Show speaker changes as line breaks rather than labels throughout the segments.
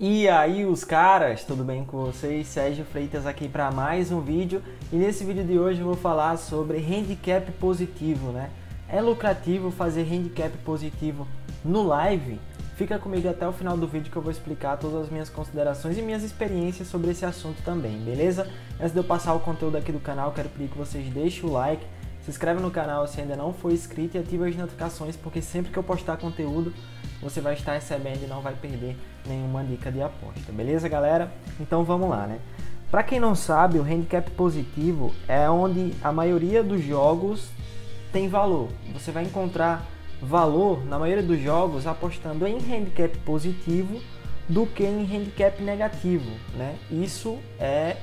E aí os caras, tudo bem com vocês? Sérgio Freitas aqui para mais um vídeo e nesse vídeo de hoje eu vou falar sobre handicap positivo, né? É lucrativo fazer handicap positivo no live? Fica comigo até o final do vídeo que eu vou explicar todas as minhas considerações e minhas experiências sobre esse assunto também, beleza? Antes de eu passar o conteúdo aqui do canal, quero pedir que vocês deixem o like, se inscreve no canal se ainda não for inscrito e ative as notificações porque sempre que eu postar conteúdo você vai estar recebendo e não vai perder nenhuma dica de aposta, beleza, galera? Então vamos lá, né? Para quem não sabe, o handicap positivo é onde a maioria dos jogos tem valor. Você vai encontrar valor na maioria dos jogos apostando em handicap positivo do que em handicap negativo, né? Isso é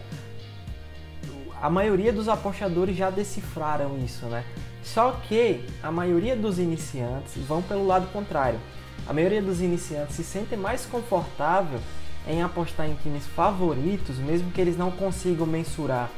a maioria dos apostadores já decifraram isso, né? Só que a maioria dos iniciantes vão pelo lado contrário. A maioria dos iniciantes se sente mais confortável em apostar em times favoritos, mesmo que eles não consigam mensurar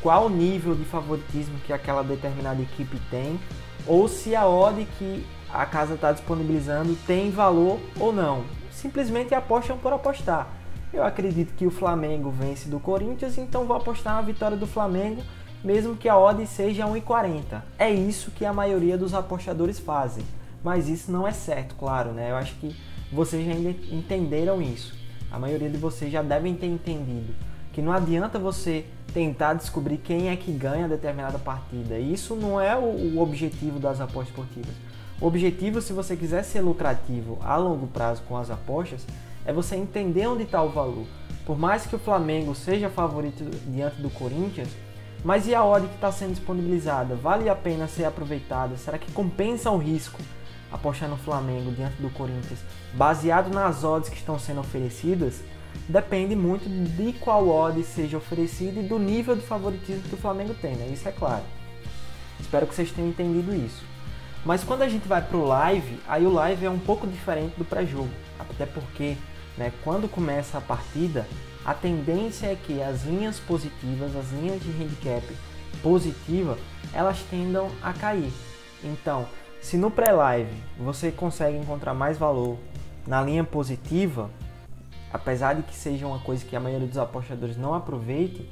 qual o nível de favoritismo que aquela determinada equipe tem, ou se a odd que a casa está disponibilizando tem valor ou não. Simplesmente apostam por apostar. Eu acredito que o Flamengo vence do Corinthians, então vou apostar na vitória do Flamengo, mesmo que a odd seja 1,40. É isso que a maioria dos apostadores fazem mas isso não é certo, claro, né? Eu acho que vocês já entenderam isso. A maioria de vocês já devem ter entendido que não adianta você tentar descobrir quem é que ganha determinada partida. Isso não é o, objetivo das apostas esportivas. O objetivo, se você quiser ser lucrativo a longo prazo com as apostas, é você entender onde está o valor. Por mais que o Flamengo seja favorito diante do Corinthians, mas e a odd que está sendo disponibilizada? Vale a pena ser aproveitada? Será que compensa o risco? Apostar no Flamengo diante do Corinthians, baseado nas odds que estão sendo oferecidas, depende muito de qual odd seja oferecida e do nível de favoritismo que o Flamengo tem, né? Isso é claro. Espero que vocês tenham entendido isso. Mas quando a gente vai para o live, aí o live é um pouco diferente do pré-jogo, até porque, né, quando começa a partida, a tendência é que as linhas positivas, as linhas de handicap positiva, elas tendam a cair. Então, se no pré-live você consegue encontrar mais valor na linha positiva, apesar de que seja uma coisa que a maioria dos apostadores não aproveite,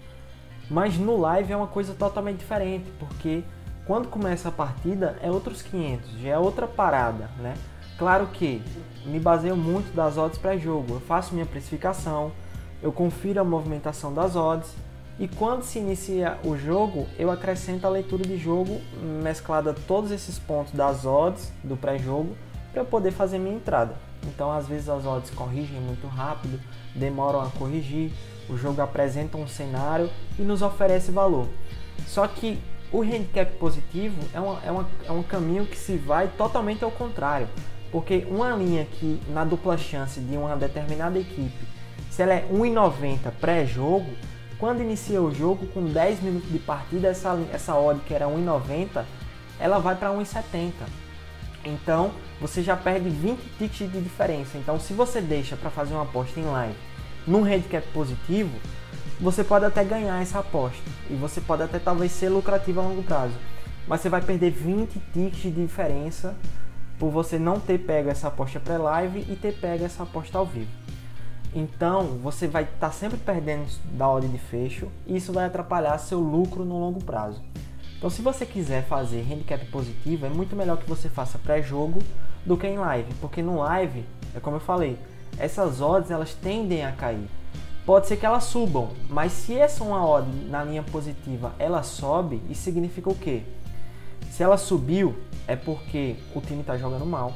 mas no live é uma coisa totalmente diferente, porque quando começa a partida é outros 500, já é outra parada, né? Claro que me baseio muito das odds pré-jogo, eu faço minha precificação, eu confiro a movimentação das odds, e quando se inicia o jogo, eu acrescento a leitura de jogo mesclada todos esses pontos das odds do pré-jogo para eu poder fazer minha entrada. Então, às vezes as odds corrigem muito rápido, demoram a corrigir, o jogo apresenta um cenário e nos oferece valor. Só que o handicap positivo é, uma, é, uma, é um caminho que se vai totalmente ao contrário, porque uma linha que na dupla chance de uma determinada equipe, se ela é 1,90 pré-jogo, quando inicia o jogo, com 10 minutos de partida, essa, essa odd que era 1,90, ela vai para 1,70. Então, você já perde 20 ticks de diferença. Então, se você deixa para fazer uma aposta em live num handicap positivo, você pode até ganhar essa aposta. E você pode até talvez ser lucrativo a longo prazo. Mas você vai perder 20 ticks de diferença por você não ter pego essa aposta pré-live e ter pego essa aposta ao vivo. Então você vai estar tá sempre perdendo da ordem de fecho e isso vai atrapalhar seu lucro no longo prazo. Então se você quiser fazer handicap positivo, é muito melhor que você faça pré-jogo do que em live, porque no live, é como eu falei, essas odds elas tendem a cair. Pode ser que elas subam, mas se essa uma odd na linha positiva ela sobe, isso significa o quê? Se ela subiu, é porque o time está jogando mal,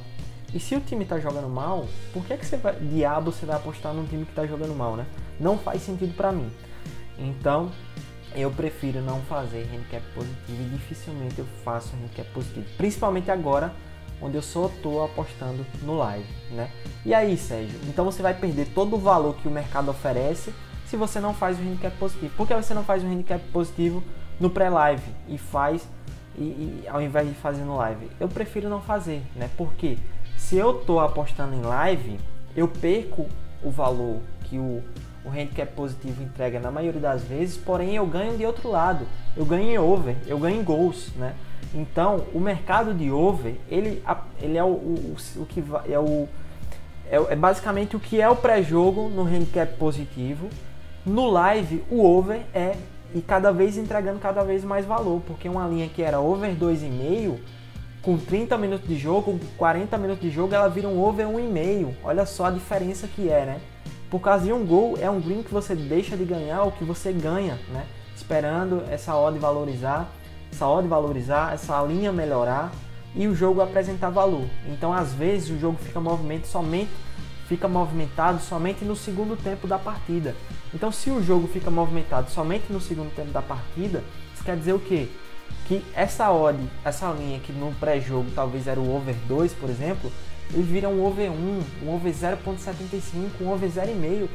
e se o time tá jogando mal, por que, que você vai, diabo você vai apostar num time que tá jogando mal, né? Não faz sentido para mim. Então, eu prefiro não fazer handicap positivo e dificilmente eu faço handicap positivo. Principalmente agora, onde eu só tô apostando no live, né? E aí, Sérgio? Então você vai perder todo o valor que o mercado oferece se você não faz o handicap positivo. Por que você não faz o handicap positivo no pré-live e faz e, e, ao invés de fazer no live? Eu prefiro não fazer, né? Por quê? Se eu estou apostando em live, eu perco o valor que o, o handicap positivo entrega na maioria das vezes, porém eu ganho de outro lado. Eu ganho em over, eu ganho em gols, né? Então, o mercado de over, ele, ele é o, o, o que é o é, é basicamente o que é o pré-jogo no handicap positivo. No live, o over é e cada vez entregando cada vez mais valor, porque uma linha que era over 2,5 com 30 minutos de jogo, com 40 minutos de jogo, ela vira um over 1,5. Olha só a diferença que é, né? Por causa de um gol, é um green que você deixa de ganhar o que você ganha, né? Esperando essa odd valorizar, essa odd valorizar, essa linha melhorar e o jogo apresentar valor. Então, às vezes, o jogo fica movimento somente fica movimentado somente no segundo tempo da partida. Então, se o jogo fica movimentado somente no segundo tempo da partida, isso quer dizer o quê? Que essa odd, essa linha que no pré-jogo talvez era o over 2, por exemplo, ele vira um over 1, um over 0.75, um over 0,5.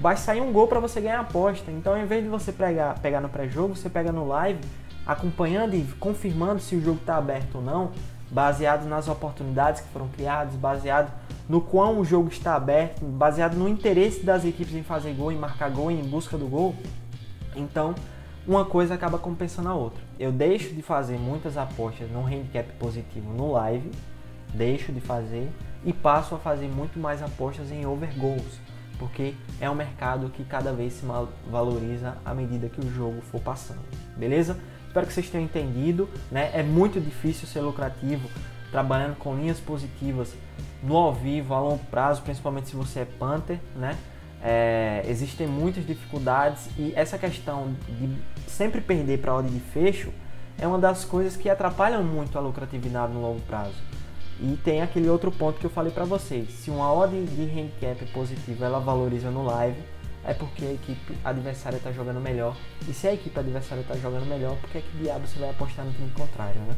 Vai sair um gol para você ganhar a aposta. Então, ao invés de você pegar, pegar no pré-jogo, você pega no live, acompanhando e confirmando se o jogo está aberto ou não, baseado nas oportunidades que foram criadas, baseado no quão o jogo está aberto, baseado no interesse das equipes em fazer gol, em marcar gol, em busca do gol. Então, uma coisa acaba compensando a outra. Eu deixo de fazer muitas apostas no handicap positivo no live, deixo de fazer e passo a fazer muito mais apostas em over goals, porque é um mercado que cada vez se valoriza à medida que o jogo for passando. Beleza? Espero que vocês tenham entendido, né? É muito difícil ser lucrativo trabalhando com linhas positivas no ao vivo, a longo prazo, principalmente se você é Panther, né? É, existem muitas dificuldades e essa questão de sempre perder para a ordem de fecho é uma das coisas que atrapalham muito a lucratividade no longo prazo. E tem aquele outro ponto que eu falei para vocês. Se uma ordem de handicap positiva ela valoriza no live, é porque a equipe adversária está jogando melhor. E se a equipe adversária está jogando melhor, por que, é que diabo você vai apostar no time contrário, né?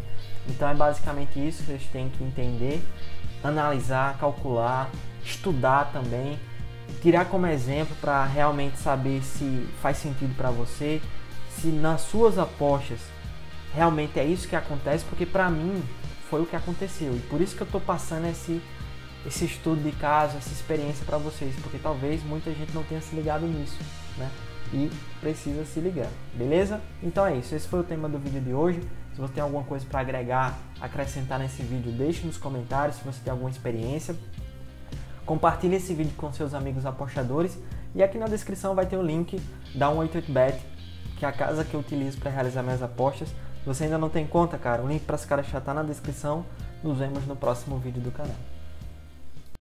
Então é basicamente isso que vocês têm que entender, analisar, calcular, estudar também, tirar como exemplo para realmente saber se faz sentido para você, se nas suas apostas realmente é isso que acontece, porque para mim foi o que aconteceu e por isso que eu estou passando esse esse estudo de caso, essa experiência para vocês, porque talvez muita gente não tenha se ligado nisso, né? E precisa se ligar, beleza? Então é isso, esse foi o tema do vídeo de hoje. Se você tem alguma coisa para agregar, acrescentar nesse vídeo, deixe nos comentários se você tem alguma experiência. Compartilhe esse vídeo com seus amigos apostadores e aqui na descrição vai ter o link da 188bet, que é a casa que eu utilizo para realizar minhas apostas. Se você ainda não tem conta, cara, o link para esse cara já está na descrição. Nos vemos no próximo vídeo do canal.